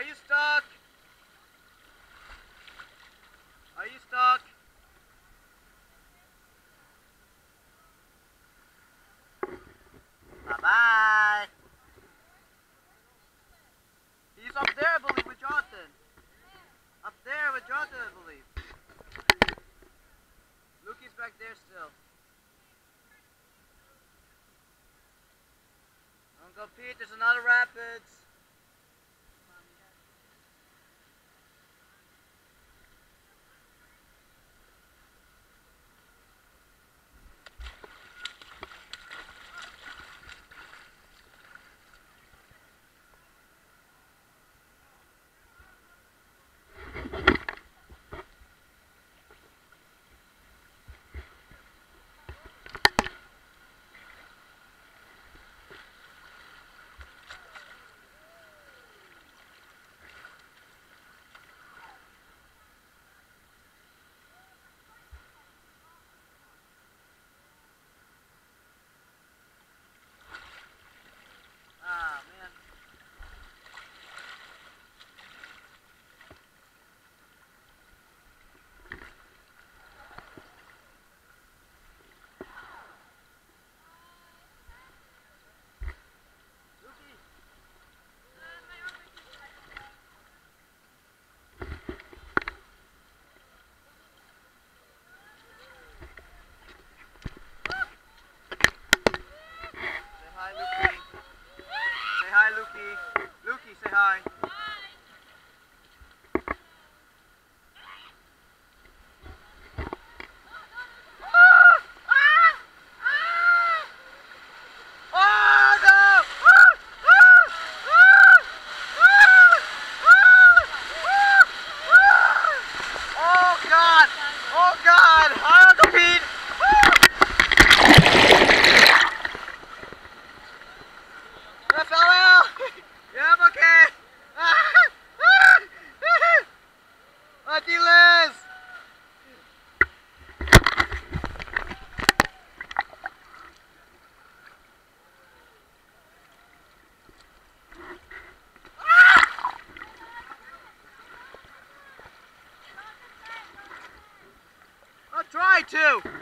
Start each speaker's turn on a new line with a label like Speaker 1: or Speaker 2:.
Speaker 1: Are you stuck? Are you stuck? Bye bye. He's up there, I believe, with Jonathan. Up there with Jonathan, I believe. Lukey's back there still. Uncle Pete, there's another rapids. Oh, no! Oh, God! Oh, God! Try to!